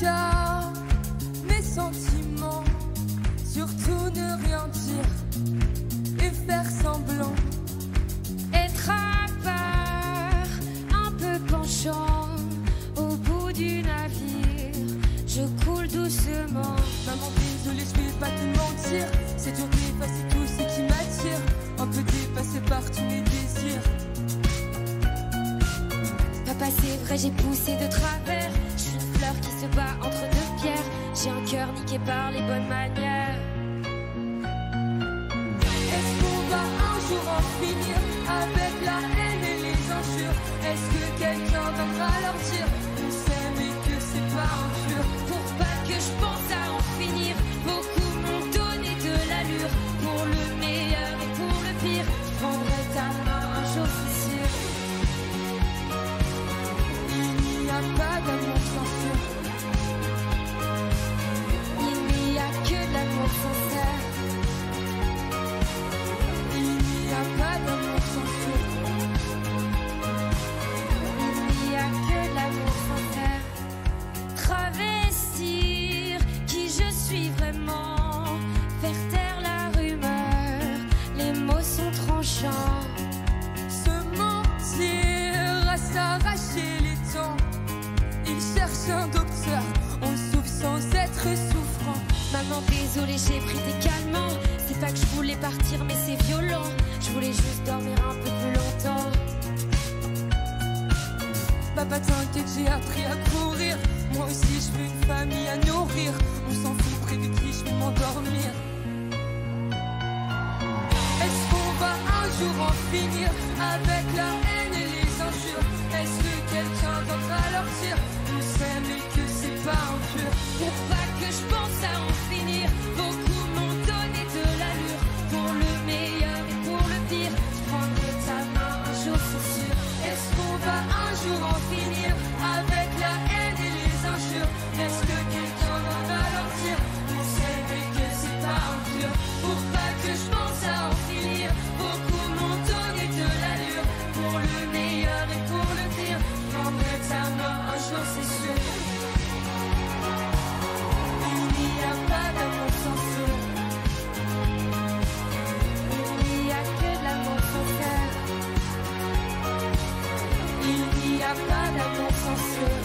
mes sentiments, surtout ne rien dire et faire semblant. Être à part, un peu penchant, au bout du navire, je coule doucement. Maman, désolée, je vais pas te mentir, c'est dur d'effacer tout ce qui m'attire, un peu dépassé par tous mes désirs. Papa, c'est vrai, j'ai poussé de travers se bat entre deux pierres. J'ai un cœur niqué par les bonnes manières. Est-ce qu'on va un jour en finir avec la haine et les injures? Est-ce que quelqu'un viendra leur dire On s'aime et que c'est pas un docteur On souffre sans être souffrant Maman, désolé, j'ai pris des calmants. C'est pas que je voulais partir, mais c'est violent. Je voulais juste dormir un peu plus longtemps. Papa t'inquiète j'ai appris à courir Moi aussi je veux une famille à nourrir On s'en fout près de qui je vais m'endormir Est-ce qu'on va un jour en finir Avec la haine et les injures? Est-ce que quelqu'un pas I see.